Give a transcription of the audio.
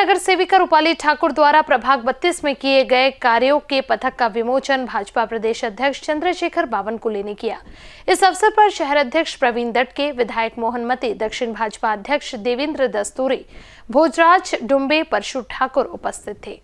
नगर सेविका रूपाली ठाकुर द्वारा प्रभाग 32 में किए गए कार्यों के पथक का विमोचन भाजपा प्रदेश अध्यक्ष चंद्रशेखर बावनकुले ने किया। इस अवसर पर शहर अध्यक्ष प्रवीण दटके विधायक मोहन मते, दक्षिण भाजपा अध्यक्ष देवेंद्र दस्तूरी, भोजराज डुम्बे परशु ठाकुर उपस्थित थे।